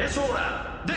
えそうで